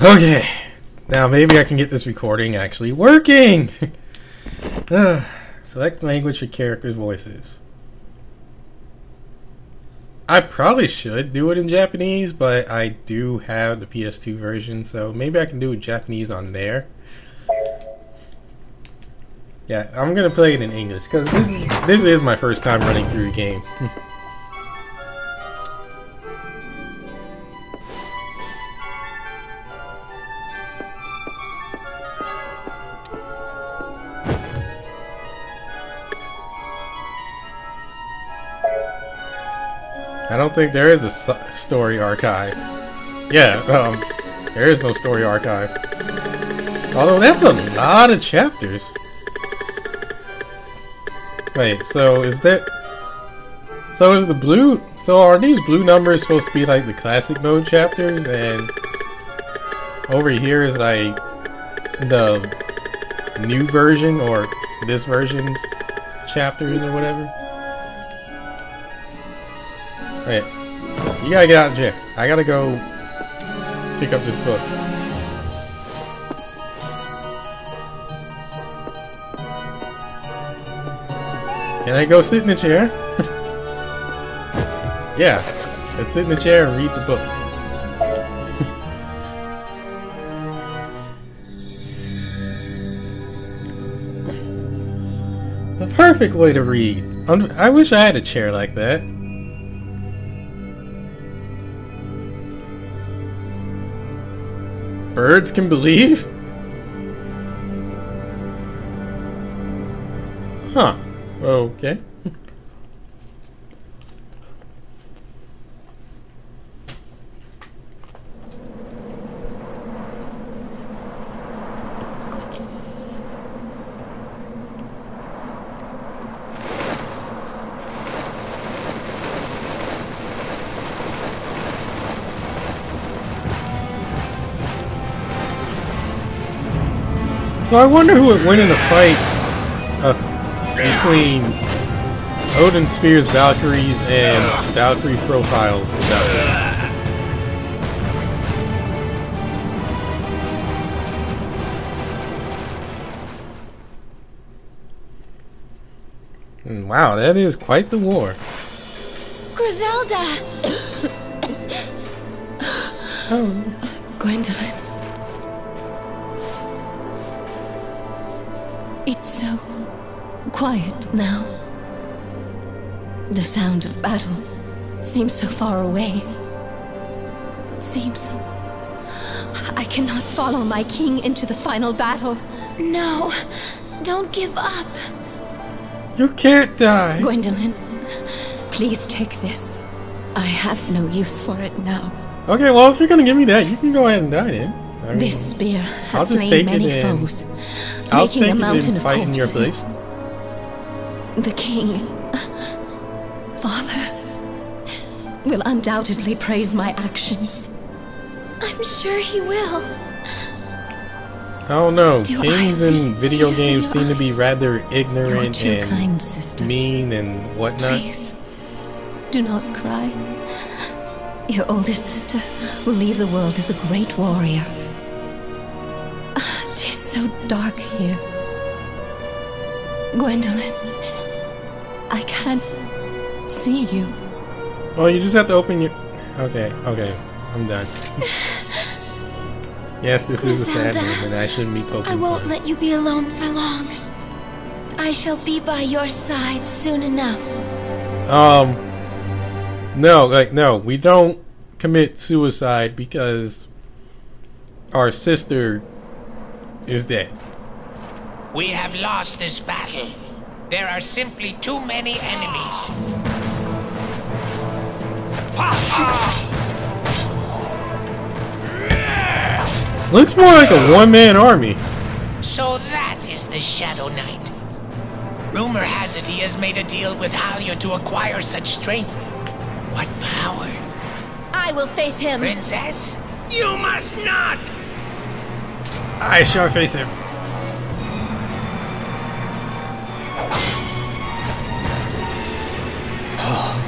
Okay. Now maybe I can get this recording actually working. uh, select language for characters' voices. I probably should do it in Japanese, but I do have the PS2 version, so maybe I can do it Japanese on there. Yeah, I'm gonna play it in English because this is this is my first time running through the game. I don't think there is a story archive. Yeah, um, there is no story archive. Although that's a lot of chapters. Wait, so is that... So is the blue... So are these blue numbers supposed to be like the classic mode chapters and... Over here is like the new version or this version's chapters or whatever? Wait, you gotta get out of jail. I gotta go pick up this book. Can I go sit in the chair? yeah, let's sit in the chair and read the book. the perfect way to read. I wish I had a chair like that. Birds can believe? Huh. Okay. So I wonder who would win in a fight uh, between Odin Sphere's Valkyries and Valkyrie Profiles Valkyries. Mm, Wow, that is quite the war. Griselda! Oh, Gwendolyn. It's so quiet now. The sound of battle seems so far away. Seems I cannot follow my king into the final battle. No, don't give up. you can't die. Gwendolyn, please take this. I have no use for it now. Okay, well, if you're gonna give me that, you can go ahead and die then. I mean, This spear has slain many foes, I'll making a mountain of in your corpses. place. The king, father, will undoubtedly praise my actions. I'm sure he will. I don't know. Do Kings in video in games your seem to be rather ignorant and kind, mean and whatnot. Please, do not cry. Your older sister will leave the world as a great warrior. So dark here. Gwendolyn, I can't see you. Well, you just have to open your. Okay, okay, I'm done. yes, this is a sad Griselda, moment. I shouldn't be poking. I won't fun. let you be alone for long. I shall be by your side soon enough. Um, no, like no, we don't commit suicide because our sister is dead. We have lost this battle. There are simply too many enemies. Looks more like a one-man army. So that is the Shadow Knight. Rumor has it he has made a deal with Halia to acquire such strength. What power? I will face him. Princess? You must not! I shall face him.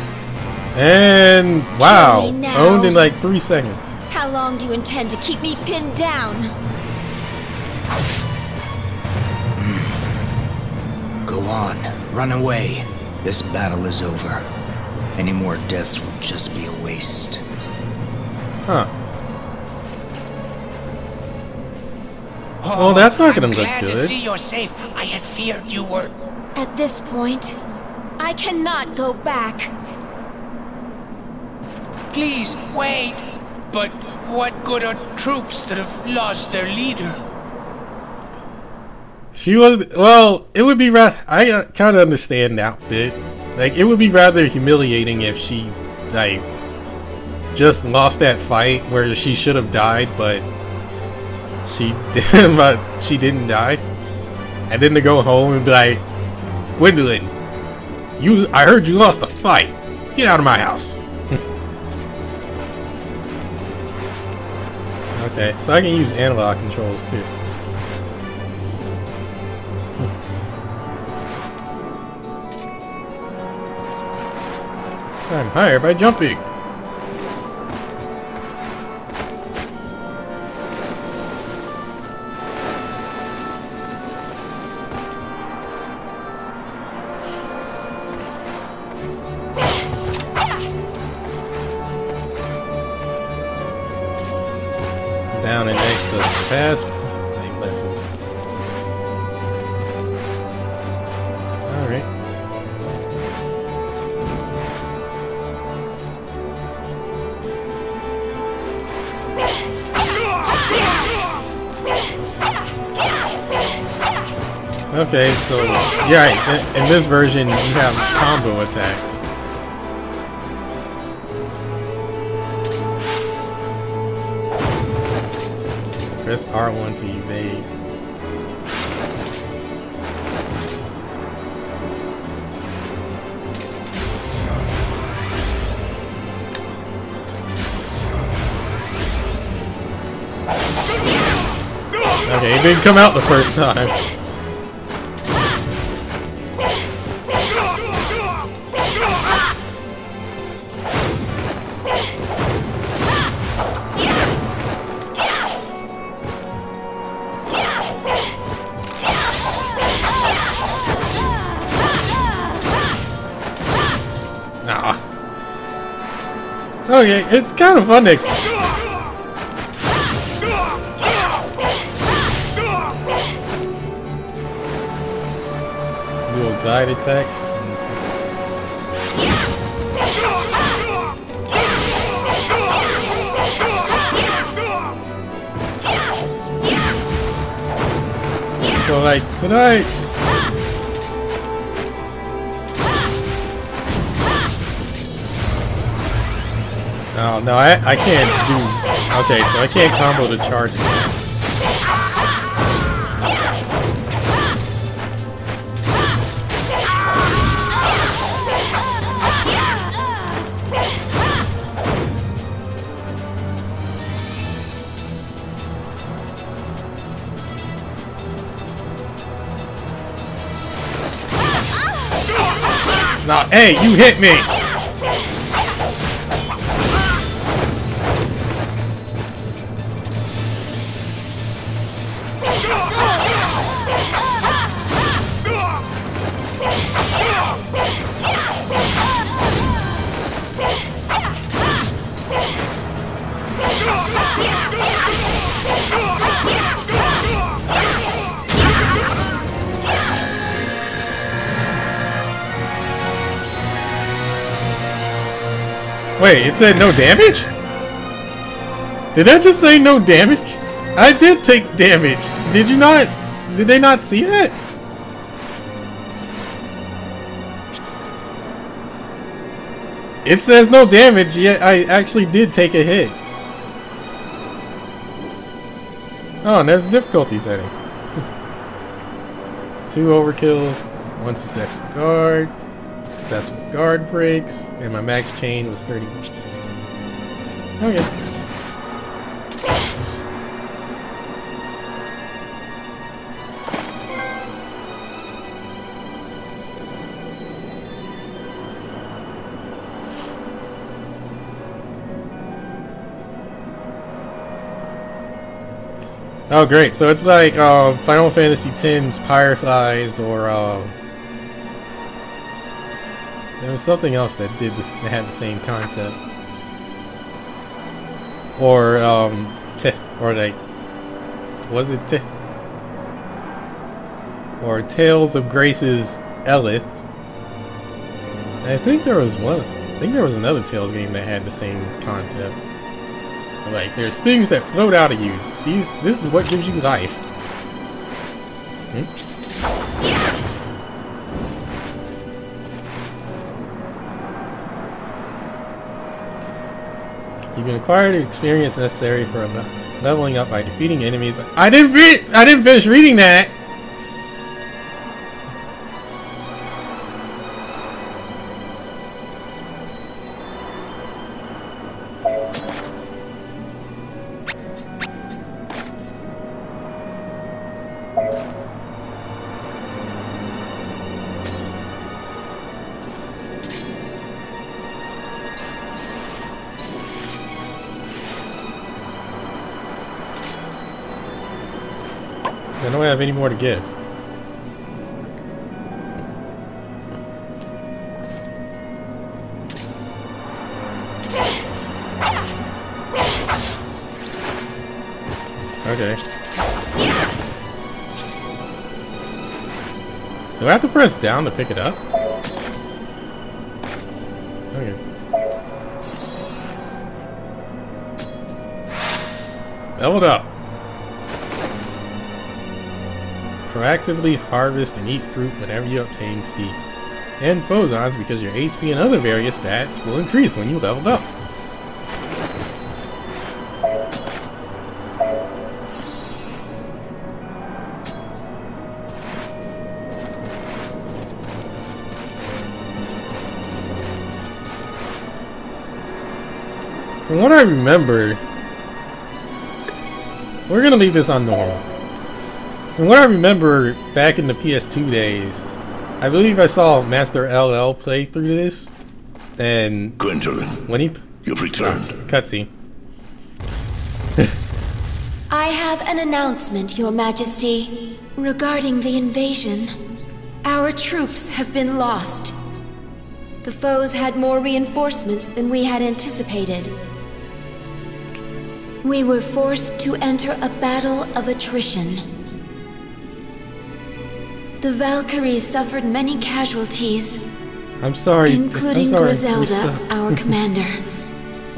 And wow, Kill me now. owned in like three seconds. How How long do you intend to keep me pinned down? Go on. Run away. This battle is over. Any more deaths will just be a waste. Huh. Well, that's not gonna I'm look glad to see you're safe. I had feared you were. At this point, I cannot go back. Please wait. But what good are troops that have lost their leader? She was well. It would be ra- I uh, kind of understand that bit. Like it would be rather humiliating if she like just lost that fight where she should have died, but she did. But she didn't die, and then to go home and be like, Gwendolyn, you. I heard you lost a fight. Get out of my house. okay, so I can use analog controls too. Hmm. I'm higher by jumping. Okay, so yeah, in, in this version you have combo attacks. Press R1 to evade. Okay, it didn't come out the first time. Okay, it's kind of fun to do a glide attack. So like, could I? No, no, I, I can't do. Okay, so I can't combo the charge attack. No, hey, you hit me! Wait, it said no damage? Did that just say no damage? I did take damage. Did you not? Did they not see that? It says no damage, yet I actually did take a hit. Oh, and there's a difficulty setting. Two overkills, one successful guard, successful guard breaks, and my max chain was 31. Okay. Oh, great! So it's like uh, Final Fantasy X's Fireflies, or uh, there was something else that did this, that had the same concept, or um, or like was it or Tales of Graces Elith. I think there was one. I think there was another Tales game that had the same concept. Like, there's things that float out of you. These, this is what gives you life. Hmm? You can acquire the experience necessary for leveling up by defeating enemies. I didn't read. I didn't finish reading that. I don't have any more to give. Okay. Do I have to press down to pick it up? Okay. Leveled up. Proactively harvest and eat fruit whenever you obtain seeds. And Phozons because your HP and other various stats will increase when you leveled up. From what I remember, we're gonna leave this on normal. From what I remember back in the PS2 days, I believe I saw Master LL play through this, and Gwendolyn, when he you've returned. cutscene. I have an announcement, Your Majesty, regarding the invasion. Our troops have been lost. The foes had more reinforcements than we had anticipated. We were forced to enter a battle of attrition. The Valkyries suffered many casualties, I'm sorry. including I'm sorry. Griselda, Grisa- our commander.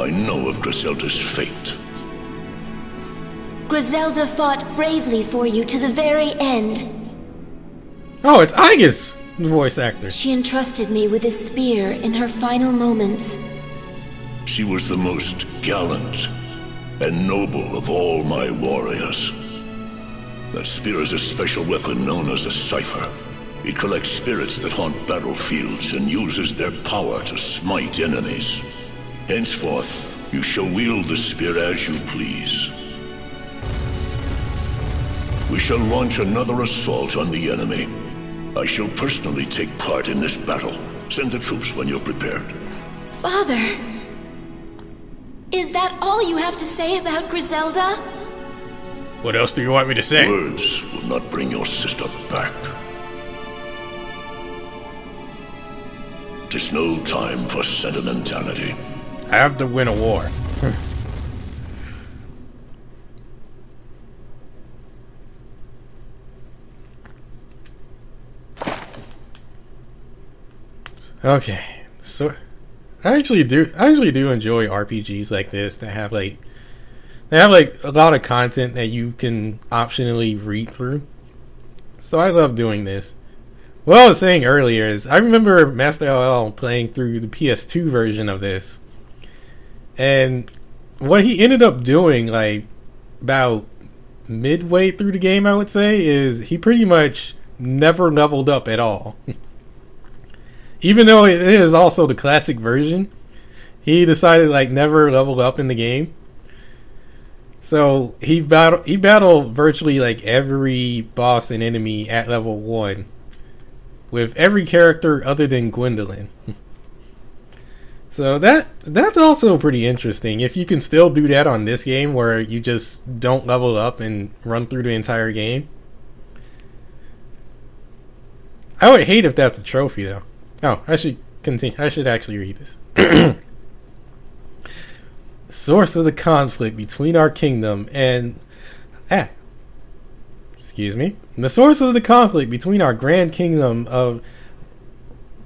I know of Griselda's fate. Griselda fought bravely for you to the very end. Oh, it's Aigis, the voice actor. She entrusted me with a spear in her final moments. She was the most gallant and noble of all my warriors. That spear is a special weapon known as a Psypher. It collects spirits that haunt battlefields and uses their power to smite enemies. Henceforth, you shall wield the spear as you please. We shall launch another assault on the enemy. I shall personally take part in this battle. Send the troops when you're prepared. Father! Is that all you have to say about Griselda? What else do you want me to say? Words will not bring your sister back. Tis no time for sentimentality. I have to win a war. Hmm. okay, so I actually do. I actually do enjoy RPGs like this that have like they have like a lot of content that you can optionally read through. So I love doing this. What I was saying earlier is I remember Master LL playing through the PS2 version of this. And what he ended up doing, like about midway through the game, I would say, is he pretty much never leveled up at all. Even though it is also the classic version, he decided like never level up in the game. So he battle he battled virtually like every boss and enemy at level one, with every character other than Gwendolyn. So that that's also pretty interesting. If you can still do that on this game where you just don't level up and run through the entire game. I would hate if that's a trophy though. Oh, I should continue. I should actually read this. Source of the conflict between our kingdom and ah, excuse me. The source of the conflict between our grand kingdom of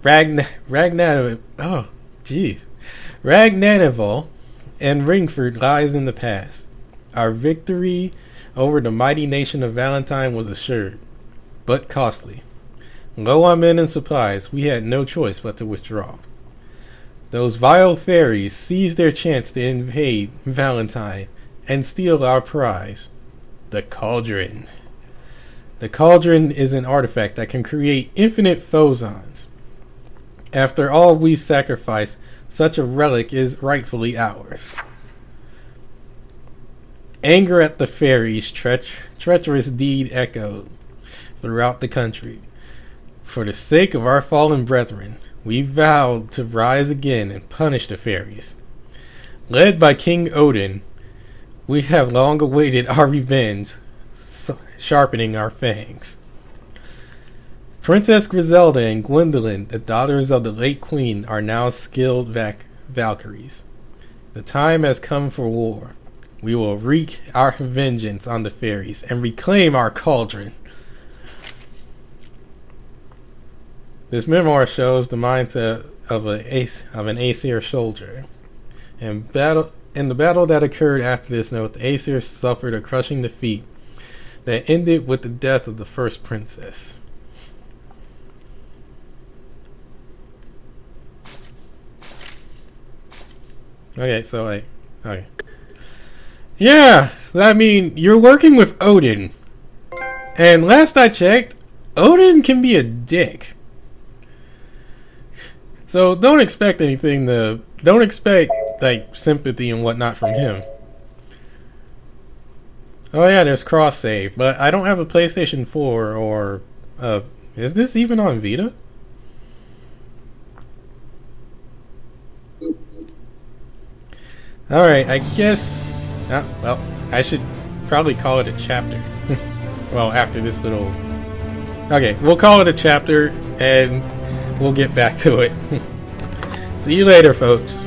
Ragn Ragnan oh jeez Ragnanival and Ringford lies in the past. Our victory over the mighty nation of Valentine was assured, but costly. Low on men and supplies, we had no choice but to withdraw. Those vile fairies seized their chance to invade Valentine and steal our prize, the cauldron. The cauldron is an artifact that can create infinite phozons. After all we sacrifice, such a relic is rightfully ours. Anger at the fairies' treach- treacherous deed echoed throughout the country. For the sake of our fallen brethren, we vowed to rise again and punish the fairies. Led by King Odin, we have long awaited our revenge, sharpening our fangs. Princess Griselda and Gwendolyn, the daughters of the late queen, are now skilled vac- Valkyries. The time has come for war. We will wreak our vengeance on the fairies and reclaim our cauldron. This memoir shows the mindset of of an Aesir soldier. In battle in the battle that occurred after this note, the Aesir suffered a crushing defeat that ended with the death of the first princess. Okay, so I okay. Yeah, I mean you're working with Odin. And last I checked, Odin can be a dick. So don't expect anything to don't expect like sympathy and whatnot from him. Oh yeah, there's cross save, but I don't have a PlayStation 4 or uh is this even on Vita? Alright, I guess uh, well, I should probably call it a chapter. well, after this little Okay, we'll call it a chapter and we'll get back to it. See you later, folks.